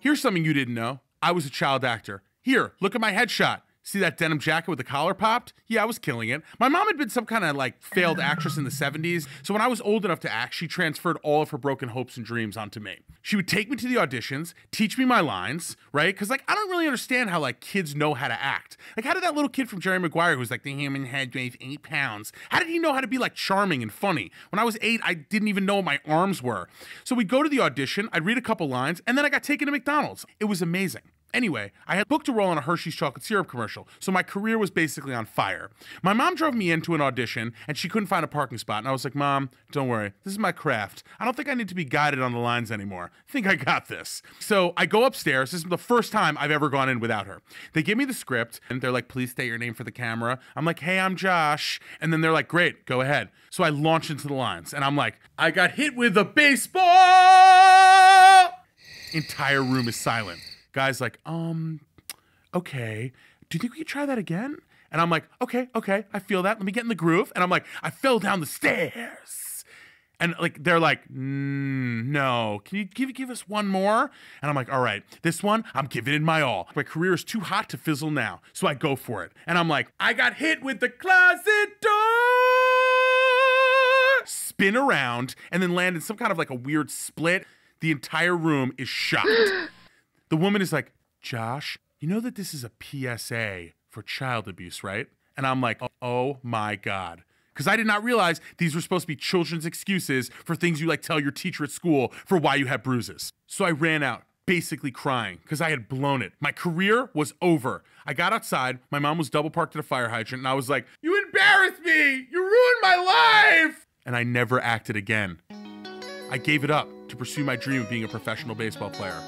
Here's something you didn't know I was a child actor. Here, look at my headshot. See that denim jacket with the collar popped? Yeah, I was killing it. My mom had been some kind of like failed actress in the 70s, so when I was old enough to act, she transferred all of her broken hopes and dreams onto me. She would take me to the auditions, teach me my lines, right? Because like I don't really understand how like kids know how to act. Like how did that little kid from Jerry Maguire who's like the human head weighs eight pounds? How did he know how to be like charming and funny? When I was eight, I didn't even know what my arms were. So we'd go to the audition, I'd read a couple lines, and then I got taken to McDonald's. It was amazing. Anyway, I had booked a role in a Hershey's chocolate syrup commercial, so my career was basically on fire. My mom drove me into an audition and she couldn't find a parking spot, and I was like, Mom, don't worry, this is my craft. I don't think I need to be guided on the lines anymore. I think I got this. So I go upstairs. This is the first time I've ever gone in without her. They give me the script and they're like, Please state your name for the camera. I'm like, Hey, I'm Josh. And then they're like, Great, go ahead. So I launch into the lines and I'm like, I got hit with a baseball. Entire room is silent guy's like, um, okay, do you think we could try that again? And I'm like, okay, okay, I feel that. Let me get in the groove. And I'm like, I fell down the stairs. And like they're like, mm, no, can you give give us one more? And I'm like, all right, this one, I'm giving it my all. My career is too hot to fizzle now, so I go for it. And I'm like, I got hit with the closet door, spin around, and then land in some kind of like a weird split. The entire room is shocked. The woman is like, Josh, you know that this is a PSA for child abuse, right? And I'm like, oh my God. Because I did not realize these were supposed to be children's excuses for things you like tell your teacher at school for why you have bruises. So I ran out, basically crying, because I had blown it. My career was over. I got outside, my mom was double parked at a fire hydrant, and I was like, You embarrassed me! You ruined my life! And I never acted again. I gave it up to pursue my dream of being a professional baseball player.